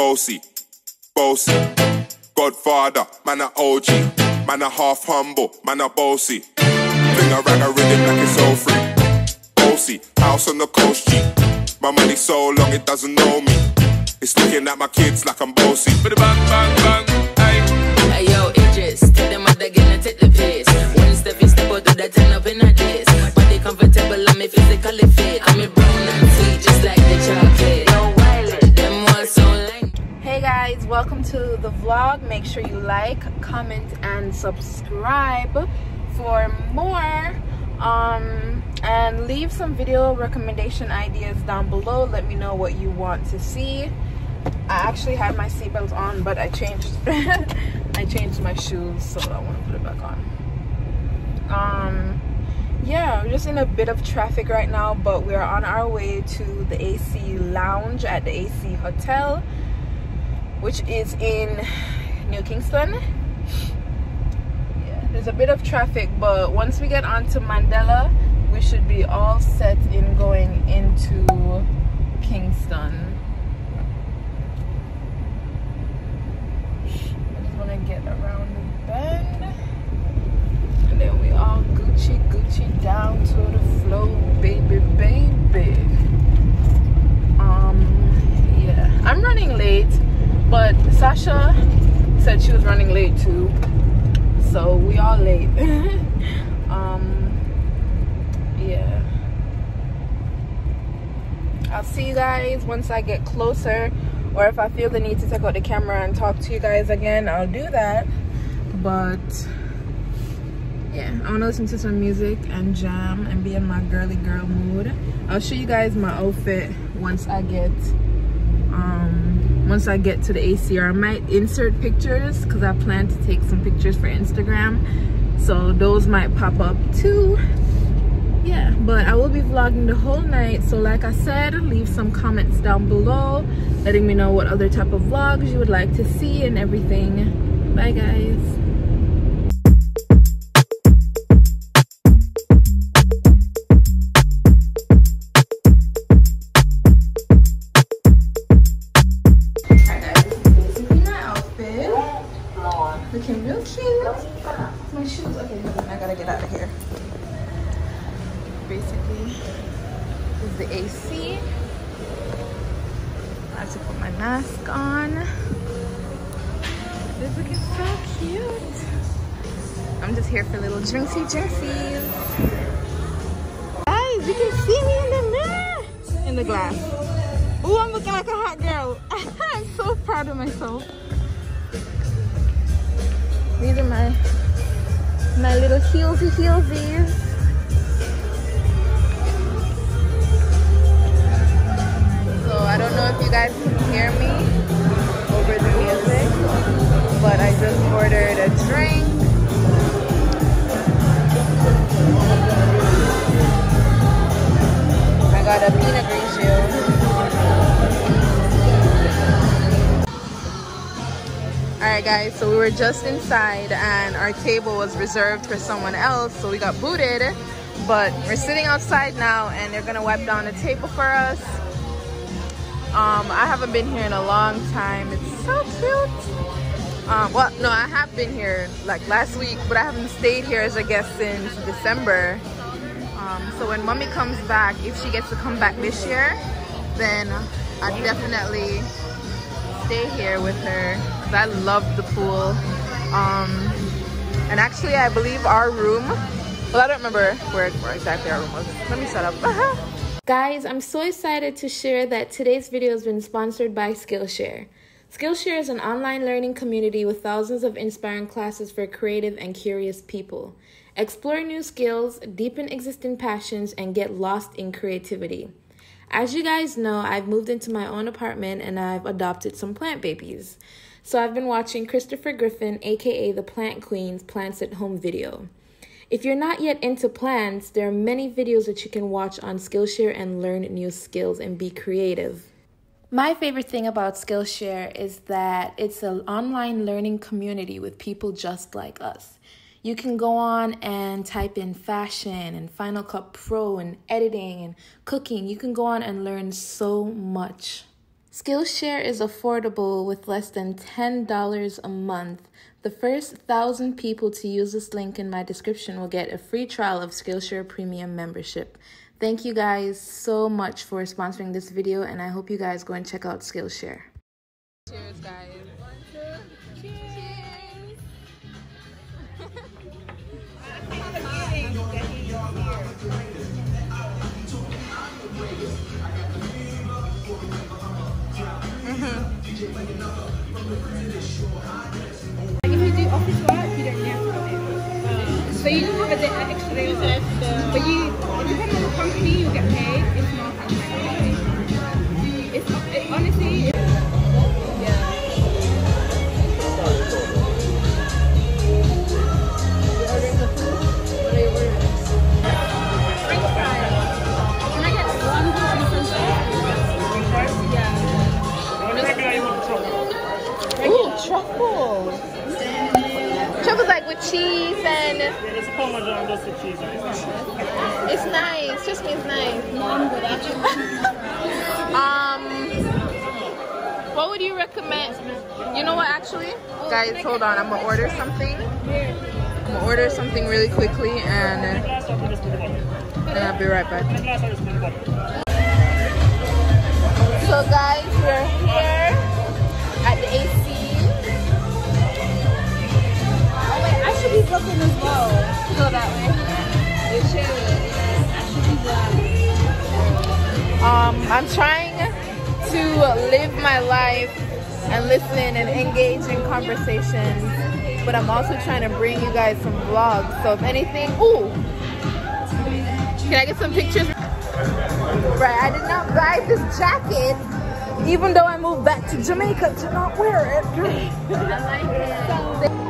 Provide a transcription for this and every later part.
bossy, bossy. Godfather, man a OG, man a half humble, man a bossy. Fling a rag a rhythm like it's all free. Bossy, house on the coast G. My money so long it doesn't know me. It's looking at my kids like I'm bossy. Bang bang bang, welcome to the vlog. Make sure you like, comment, and subscribe for more. Um, and leave some video recommendation ideas down below. Let me know what you want to see. I actually had my seatbelt on, but I changed I changed my shoes, so I want to put it back on. Um, yeah, we're just in a bit of traffic right now, but we're on our way to the AC Lounge at the AC Hotel, which is in New Kingston. Yeah, there's a bit of traffic, but once we get onto Mandela, we should be all set in going into Kingston. gonna get around the bend and then we all Gucci Gucci down to the floor baby baby um yeah I'm running late but Sasha said she was running late too so we all late. Um yeah. I'll see you guys once I get closer or if I feel the need to take out the camera and talk to you guys again I'll do that. But yeah I want to listen to some music and jam and be in my girly girl mood. I'll show you guys my outfit once I get um once I get to the ACR I might insert pictures because I plan to take some pictures for Instagram. So those might pop up too. Yeah but i will be vlogging the whole night. So like i said leave some comments down below letting me know what other type of vlogs you would like to see and everything. Bye guys Cute. My shoes. Okay, I gotta get out of here basically is the AC. I have to put my mask on. This is so cute. I'm just here for little drinksy drinksies. Guys, you can see me in the mirror. In the glass. Oh, I'm looking like a hot girl. I'm so proud of myself. These are my my little heelsy heelsies. Guys, so we were just inside and our table was reserved for someone else, so we got booted. But we're sitting outside now and they're gonna wipe down the table for us um, I haven't been here in a long time. It's so cute. Um, well, no, I have been here like last week, but I haven't stayed here as a guest since December. Um, so when mommy comes back, if she gets to come back this year, then I definitely stay here with her because I love the pool. Um, and actually, I believe our room, well, I don't remember where, where exactly our room was. Let me set up. Guys, I'm so excited to share that today's video has been sponsored by Skillshare. Skillshare is an online learning community with thousands of inspiring classes for creative and curious people. Explore new skills, deepen existing passions, and get lost in creativity. As you guys know, I've moved into my own apartment and I've adopted some plant babies. So I've been watching Christopher Griffin, aka the Plant Kween's Plants at Home video. If you're not yet into plants, there are many videos that you can watch on Skillshare and learn new skills and be creative. My favorite thing about Skillshare is that it's an online learning community with people just like us. You can go on and type in fashion and Final Cut Pro and editing and cooking. You can go on and learn so much. Skillshare is affordable with less than $10 a month. The first thousand people to use this link in my description will get a free trial of Skillshare Premium membership. Thank you guys so much for sponsoring this video, and I hope you guys go and check out Skillshare. Cheers, guys. So you just have a of extra day. But you, it depends on the company, you get paid. Something. I'm gonna order something really quickly, and, I'll be right back. So, guys, we're here at the AC. Oh wait, I should be vlogging as well. Go that way. You should. I should be. Um, I'm trying to live my life and listen and engage in conversations, but I'm also trying to bring you guys some vlogs. So if anything, ooh, can I get some pictures? Right, I did not buy this jacket, even though I moved back to Jamaica to not wear it. I like it. It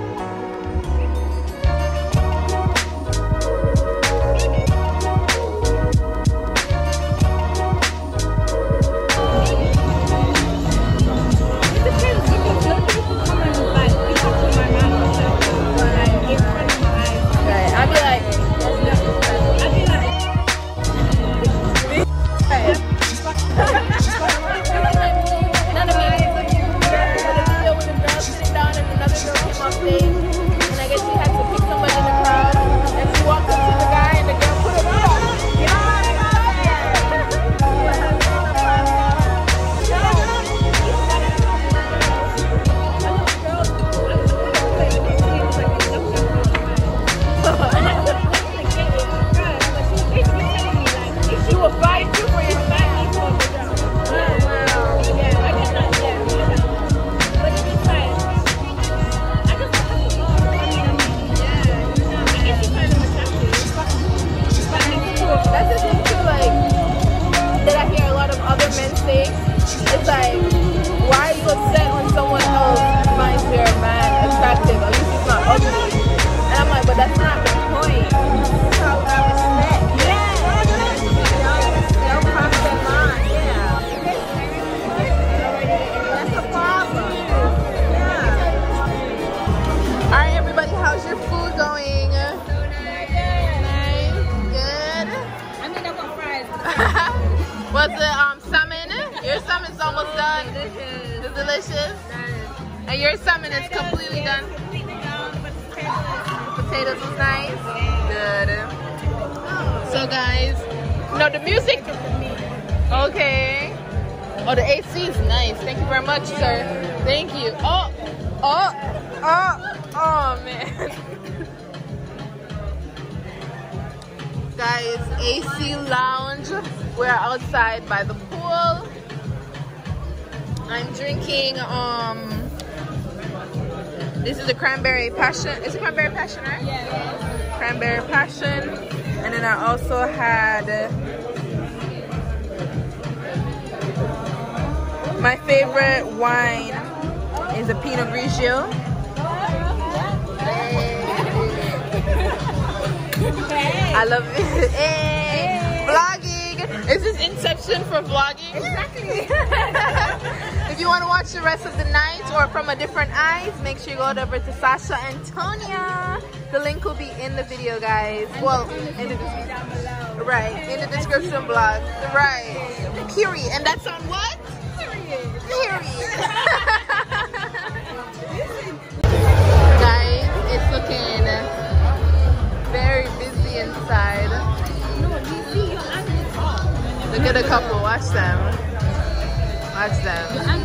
It's like, And your salmon is completely done. Potatoes was nice. Good. So guys, no the music. Okay. Oh, the AC is nice. Thank you very much, sir. Thank you. Oh, oh, oh, oh man. guys, AC lounge. We're outside by the pool. I'm drinking um this is a cranberry passion. It's a cranberry passion, right? Yeah. Cranberry passion. And then I also had my favorite wine is a Pinot Grigio. I love it. Hey, vlogging. Is this Inception for vlogging? Exactly. if you want to watch the rest of the night or from a different eyes, make sure you go over to Sasha and Antonia. The link will be in the video, guys. Well, in the right in the description blog. Right. Period. And that's on what? Period. Period. Guys, it's looking very busy inside. Look at a couple. Watch them. Watch them.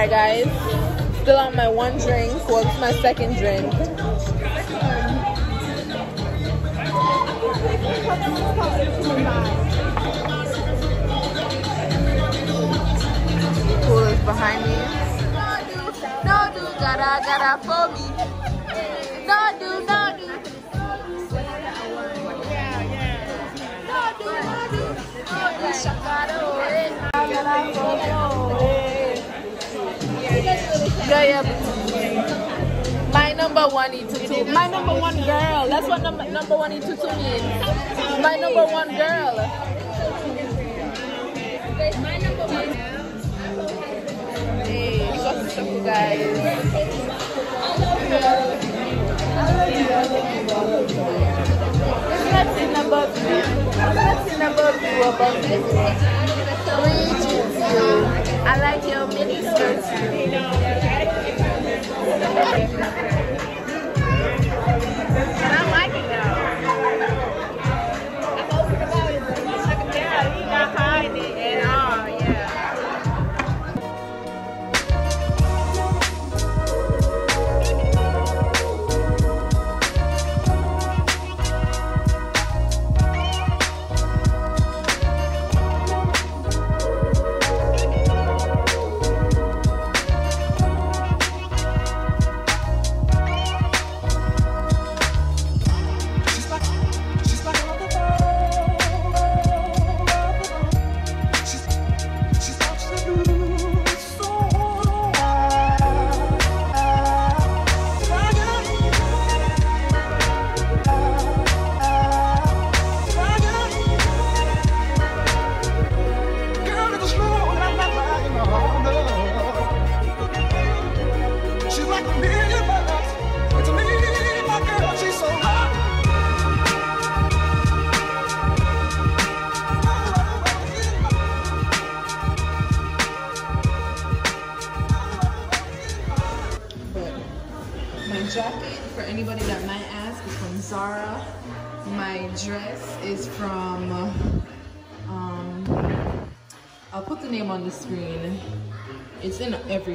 Alright guys, still on my one drink. Well, it's my second drink. Pool is behind me. No do, gotta, gotta for me. No do, no do. No do, no do. No do, oh, eh. Oh, eh. My number one E22. My number one girl. That's what number number one E22 means. My number one girl. My number one. Hey, we got some stuff, you guys. There's nothing about you. Nothing about you about this. Reaching you. I like your mini skirts. And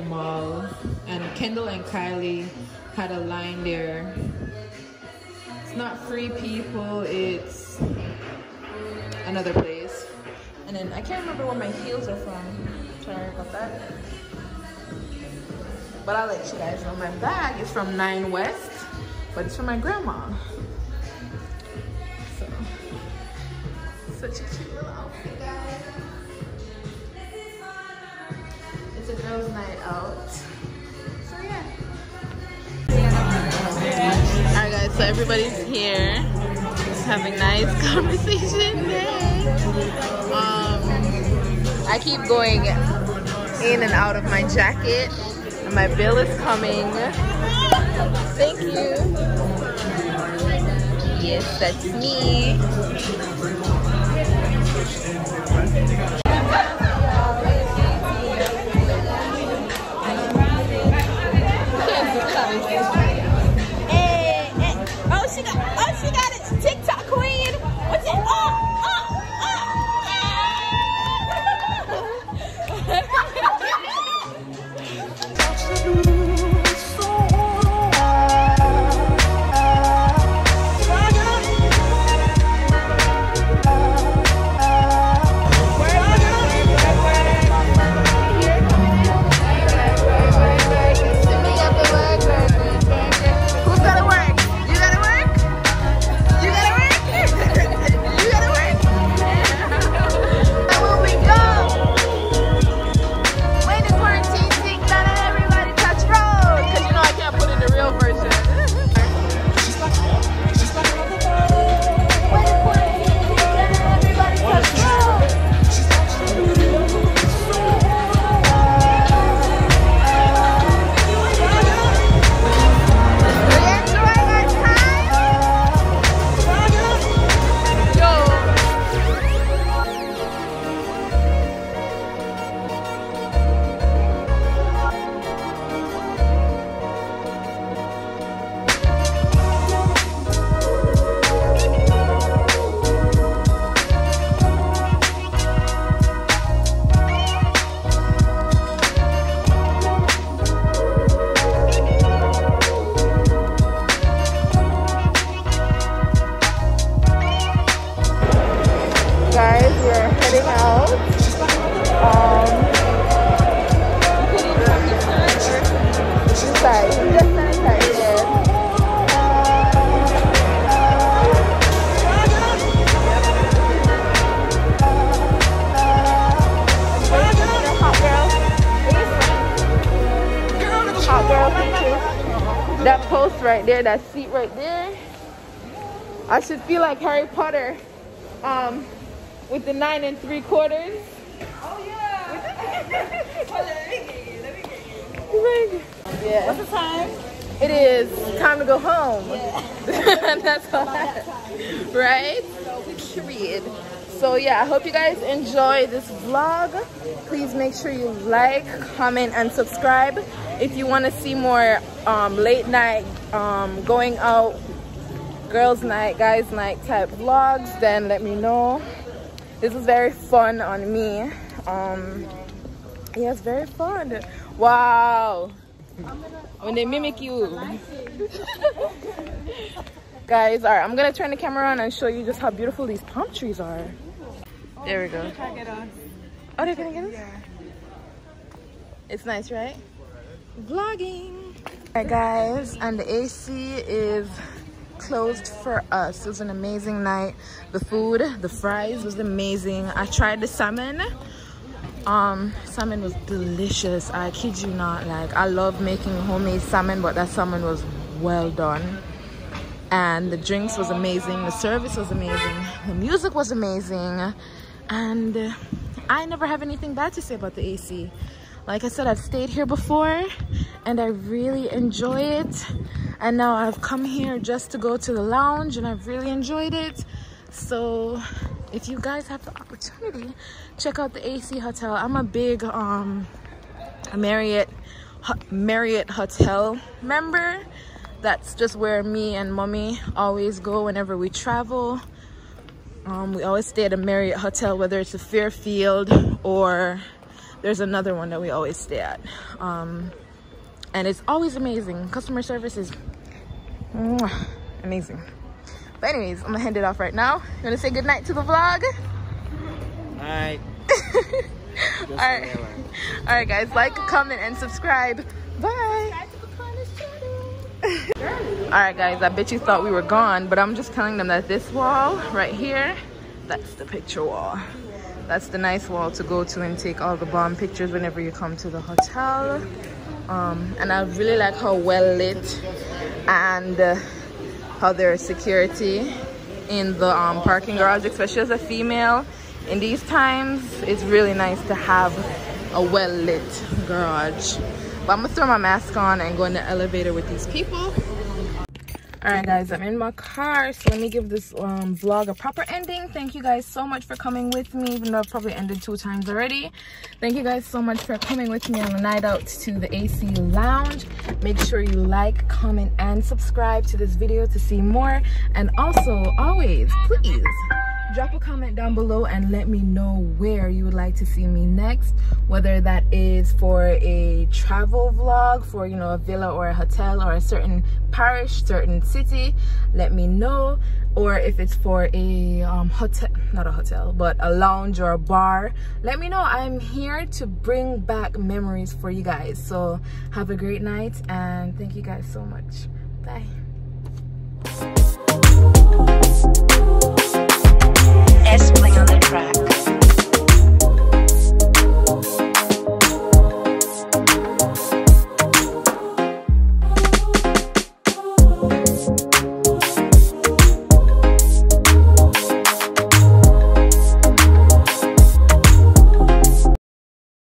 Mall. And Kendall and Kylie had a line there. It's not free people, it's another place. And then I can't remember where my heels are from. Sorry about that. But I'll let you guys know my bag is from Nine West, but it's from my grandma. So, such a cute little girls' night out. So yeah. Alright guys, so everybody's here. Having nice conversation. Um, I keep going in and out of my jacket. And my bill is coming. Thank you. Yes, that's me. That seat right there. I should feel like Harry Potter um, with the nine and three quarters. Oh yeah. Yeah. What's the time? It is time to go home. That's all. Right? Period. So yeah, I hope you guys enjoy this vlog. Please make sure you like, comment, and subscribe. If you want to see more um, late night, um, going out, girls night, guys night type vlogs, then let me know. This is very fun on me. Um, yeah, it's very fun. Wow. When they mimic you. Guys, all right, I'm gonna turn the camera on and show you just how beautiful these palm trees are. There we go. Oh, they're gonna get us? It's nice, right? Vlogging. Alright guys, and the AC is closed for us. It was an amazing night. The food, the fries was amazing. I tried the salmon. Um, salmon was delicious. I kid you not. Like I love making homemade salmon, but that salmon was well done. And the drinks was amazing. The service was amazing. The music was amazing. And I never have anything bad to say about the AC. Like I said, I've stayed here before and I really enjoy it. And now I've come here just to go to the lounge and I've really enjoyed it. So if you guys have the opportunity, check out the AC Hotel. I'm a big um, Marriott Marriott Hotel member. That's just where me and mommy always go whenever we travel. Um, we always stay at a Marriott Hotel, whether it's a Fairfield or there's another one that we always stay at. Um, and it's always amazing. Customer service is mwah, amazing. But anyways, I'm gonna hand it off right now. You wanna say goodnight to the vlog? Alright. All right. All right, guys, like, comment, and subscribe. Bye. All right, guys, I bet you thought we were gone, but I'm just telling them that this wall right here, that's the picture wall. That's the nice wall to go to and take all the bomb pictures whenever you come to the hotel. Um, and I really like how well lit and uh, how there's security in the um, parking garage, especially as a female. In these times, it's really nice to have a well lit garage. But I'm gonna throw my mask on and go in the elevator with these people. All right, guys, I'm in my car, so let me give this um, vlog a proper ending. Thank you guys so much for coming with me, even though I've probably ended two times already. Thank you guys so much for coming with me on the night out to the AC Lounge. Make sure you like, comment, and subscribe to this video to see more. And also, always, please, drop a comment down below and let me know where you would like to see me next whether that is for a travel vlog for you know a villa or a hotel or a certain parish certain city let me know. Or if it's for a um, hotel not a hotel but a lounge or a bar let me know. I'm here to bring back memories for you guys. So have a great night and thank you guys so much. Bye track.